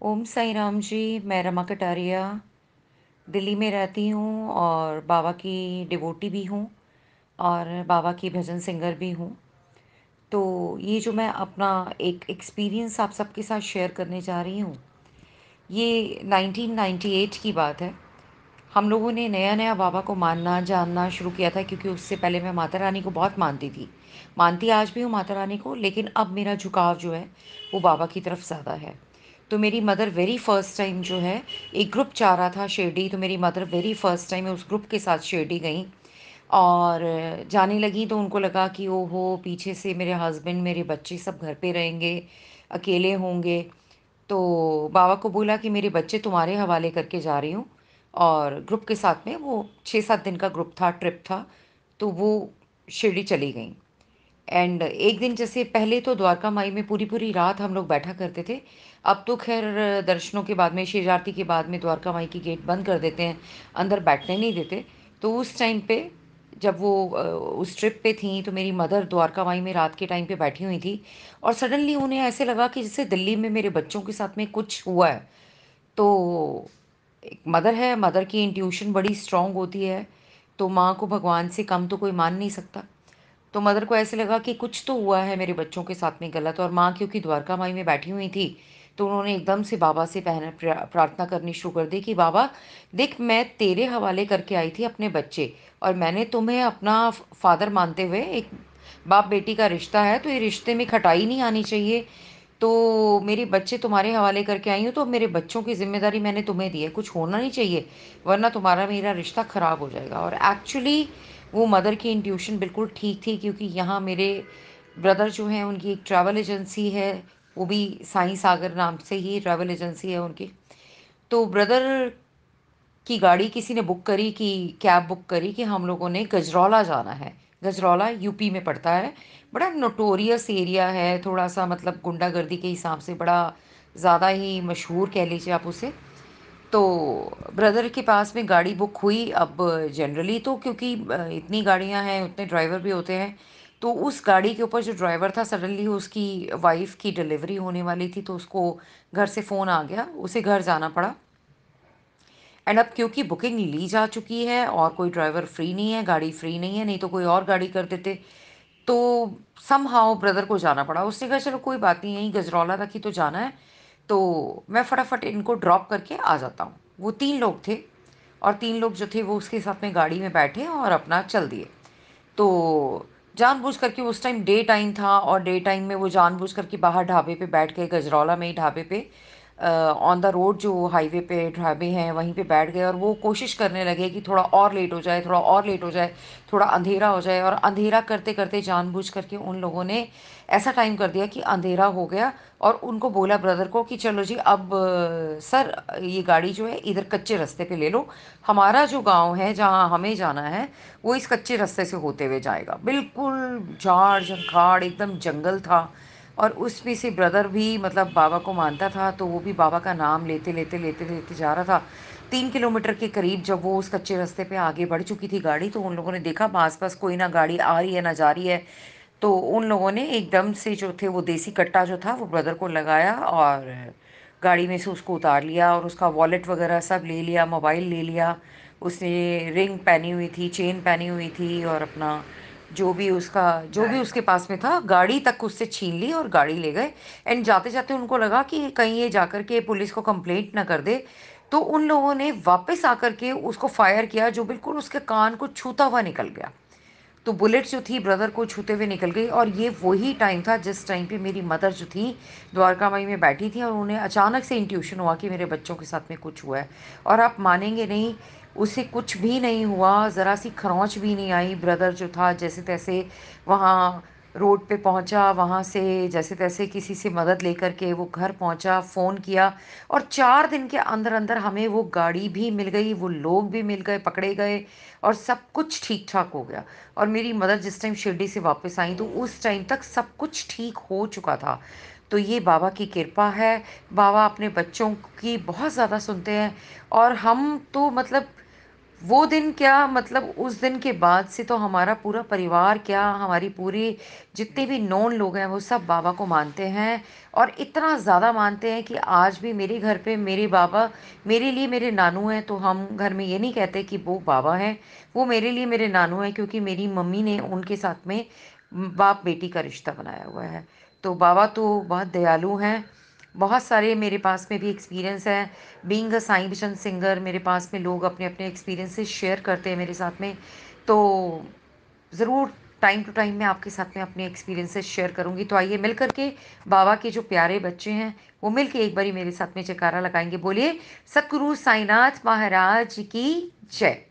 ओम साई राम जी, मैं रमा कटारिया दिल्ली में रहती हूँ और बाबा की डिवोटी भी हूँ और बाबा की भजन सिंगर भी हूँ। तो ये जो मैं अपना एक एक्सपीरियंस आप सबके साथ शेयर करने जा रही हूँ, ये 1998 की बात है। हम लोगों ने नया नया बाबा को मानना, जानना शुरू किया था क्योंकि उससे पहले मैं माता रानी को बहुत मानती थी। मानती आज भी हूँ माता रानी को, लेकिन अब मेरा झुकाव जो है वो बाबा की तरफ़ ज़्यादा है। तो मेरी मदर वेरी फ़र्स्ट टाइम जो है, एक ग्रुप चाह रहा था शिरडी तो मेरी मदर वेरी फ़र्स्ट टाइम उस ग्रुप के साथ शिरडी गई। और जाने लगी तो उनको लगा कि ओ हो पीछे से मेरे हस्बैंड मेरे बच्चे सब घर पे रहेंगे, अकेले होंगे। तो बाबा को बोला कि मेरे बच्चे तुम्हारे हवाले करके जा रही हूँ। और ग्रुप के साथ में वो छः सात दिन का ग्रुप था ट्रिप था तो वो शिरडी चली गई। एंड एक दिन जैसे पहले तो द्वारका माई में पूरी पूरी रात हम लोग बैठा करते थे। अब तो खैर, दर्शनों के बाद में शेष आरती के बाद में द्वारका माई की गेट बंद कर देते हैं। अंदर बैठने नहीं देते। तो उस टाइम पे जब वो उस ट्रिप पे थी तो मेरी मदर द्वारका माई में रात के टाइम पे बैठी हुई थी। और सडनली उन्हें ऐसे लगा कि जैसे दिल्ली में मेरे बच्चों के साथ में कुछ हुआ है। तो एक मदर है मदर की इंट्यूशन बड़ी स्ट्रांग होती है। तो माँ को भगवान से कम तो कोई मान नहीं सकता। तो मदर को ऐसे लगा कि कुछ तो हुआ है मेरे बच्चों के साथ में गलत और माँ क्योंकि द्वारका माई में बैठी हुई थी तो उन्होंने एकदम से बाबा से पहन प्रार्थना करनी शुरू कर दी कि बाबा, देख मैं तेरे हवाले करके आई थी अपने बच्चे और मैंने तुम्हें अपना फादर मानते हुए एक बाप बेटी का रिश्ता है तो ये रिश्ते में खटाई नहीं आनी चाहिए। तो मेरे बच्चे तुम्हारे हवाले करके आई हूँ तो मेरे बच्चों की ज़िम्मेदारी मैंने तुम्हें दी है, कुछ होना नहीं चाहिए, वरना तुम्हारा मेरा रिश्ता ख़राब हो जाएगा। और एक्चुअली वो मदर की इंट्यूशन बिल्कुल ठीक थी क्योंकि यहाँ मेरे ब्रदर जो हैं, उनकी एक ट्रैवल एजेंसी है, वो भी साई सागर नाम से ही ट्रैवल एजेंसी है उनकी। तो ब्रदर की गाड़ी किसी ने बुक करी कि कैब बुक करी कि हम लोगों ने गजरौला जाना है। गजरौला यूपी में पड़ता है। बड़ा नोटोरियस एरिया है, थोड़ा सा मतलब गुंडागर्दी के हिसाब से बड़ा ज़्यादा ही मशहूर कह लीजिए आप उसे। तो ब्रदर के पास में गाड़ी बुक हुई अब जनरली तो क्योंकि इतनी गाड़ियाँ हैं, उतने ड्राइवर भी होते हैं तो उस गाड़ी के ऊपर जो ड्राइवर था सडनली उसकी वाइफ की डिलीवरी होने वाली थी तो उसको घर से फ़ोन आ गया, उसे घर जाना पड़ा। एंड अब क्योंकि बुकिंग ली जा चुकी है और कोई ड्राइवर फ्री नहीं है, गाड़ी फ्री नहीं है, नहीं तो कोई और गाड़ी कर देते तो सम ब्रदर को जाना पड़ा। उसने कहा, चलो कोई बात नहीं, यहीं गजरौला तक ही तो जाना है। तो मैं फटाफट इनको ड्रॉप करके आ जाता हूँ। वो तीन लोग थे और तीन लोग जो थे वो उसके साथ में गाड़ी में बैठे और अपना चल दिए। तो जानबूझ करके उस टाइम डे टाइम था और डे टाइम में वो जानबूझ करके बाहर ढाबे पे बैठ गए, गजरौला में ही ढाबे पे। ऑन द रोड जो हाईवे पे ढाबे हैं, वहीं पे बैठ गए और वो कोशिश करने लगे कि थोड़ा और लेट हो जाए, थोड़ा और लेट हो जाए, थोड़ा अंधेरा हो जाए और अंधेरा करते करते जानबूझ करके उन लोगों ने ऐसा टाइम कर दिया कि अंधेरा हो गया और उनको बोला ब्रदर को कि चलो जी, अब, सर, ये गाड़ी जो है इधर कच्चे रास्ते पे ले लो। हमारा जो गाँव है, जहाँ हमें जाना है, वो इस कच्चे रास्ते से होते हुए जाएगा। बिल्कुल झाड़ झंखाड़ एकदम जंगल था। और उसमें से ब्रदर भी मतलब बाबा को मानता था तो वो भी बाबा का नाम लेते लेते लेते लेते जा रहा था। तीन किलोमीटर के करीब जब वो उस कच्चे रास्ते पे आगे बढ़ चुकी थी गाड़ी तो उन लोगों ने देखा आस पास कोई ना गाड़ी आ रही है, ना जा रही है। तो उन लोगों ने एकदम से जो थे, वो देसी कट्टा जो था, वो ब्रदर को लगाया और गाड़ी में से उसको उतार लिया और उसका वॉलेट वगैरह सब ले लिया मोबाइल ले लिया। उसने रिंग पहनी हुई थी चेन पहनी हुई थी और अपना जो भी उसका जो भी उसके पास में था गाड़ी तक उससे छीन ली और गाड़ी ले गए। एंड जाते जाते उनको लगा कि कहीं ये जाकर के पुलिस को कंप्लेंट ना कर दे। तो उन लोगों ने वापस आकर के उसको फायर किया जो बिल्कुल उसके कान को छूता हुआ निकल गया। तो बुलेट जो थी ब्रदर को छूते हुए निकल गई और ये वही टाइम था जिस टाइम पे मेरी मदर जो थी द्वारका माई में बैठी थी और उन्हें अचानक से इंट्यूशन हुआ कि मेरे बच्चों के साथ में कुछ हुआ है। और आप मानेंगे नहीं, उसे कुछ भी नहीं हुआ, ज़रा सी खरौच भी नहीं आई ब्रदर जो था जैसे तैसे वहाँ रोड पे पहुँचा, वहाँ से जैसे तैसे किसी से मदद लेकर के वो घर पहुँचा, फ़ोन किया और चार दिन के अंदर अंदर हमें वो गाड़ी भी मिल गई, वो लोग भी मिल गए, पकड़े गए और सब कुछ ठीक ठाक हो गया। और मेरी मदर जिस टाइम शिरडी से वापस आई तो उस टाइम तक सब कुछ ठीक हो चुका था। तो ये बाबा की कृपा है। बाबा अपने बच्चों की बहुत ज़्यादा सुनते हैं और हम तो मतलब वो दिन क्या मतलब उस दिन के बाद से तो हमारा पूरा परिवार क्या, हमारी पूरी जितने भी नोन लोग हैं वो सब बाबा को मानते हैं और इतना ज़्यादा मानते हैं कि आज भी मेरे घर पे मेरे बाबा मेरे लिए मेरे नानू हैं तो हम घर में ये नहीं कहते कि वो बाबा हैं। वो मेरे लिए मेरे नानू हैं क्योंकि मेरी मम्मी ने उनके साथ में बाप बेटी का रिश्ता बनाया हुआ है। तो बाबा तो बहुत दयालु हैं। बहुत सारे मेरे पास में भी एक्सपीरियंस है। Being a Sai bhajan singer मेरे पास में लोग अपने अपने एक्सपीरियंसेस शेयर करते हैं मेरे साथ में। तो ज़रूर टाइम टू टाइम मैं आपके साथ में अपने एक्सपीरियंसेस शेयर करूँगी। तो आइए मिल करके बाबा के जो प्यारे बच्चे हैं, वो मिल के एक बारी मेरे साथ में चकारा लगाएँगे। बोलिए, सतगुरु साईनाथ महाराज की जय।